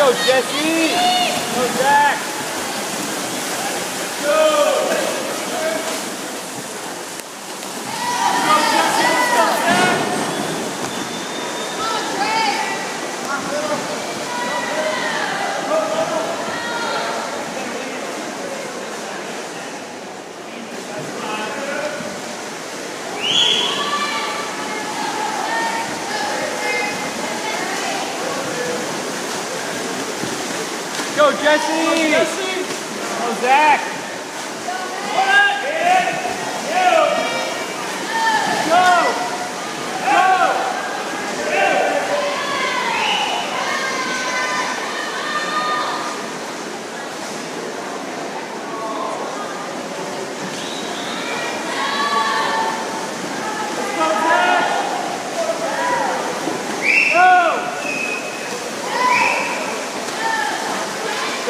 Go, Jesse! Go, Zach! Go, Jesse! Go, Zach!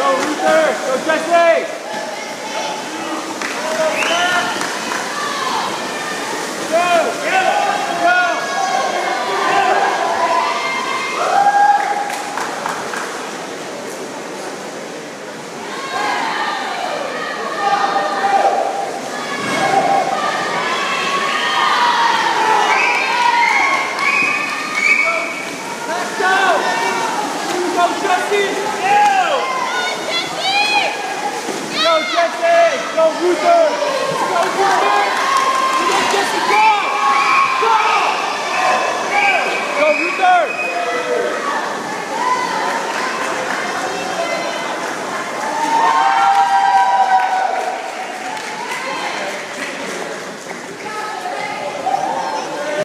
Go Luther! Go Jesse! Go! Get it! Justice! Augusto!